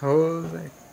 Jose.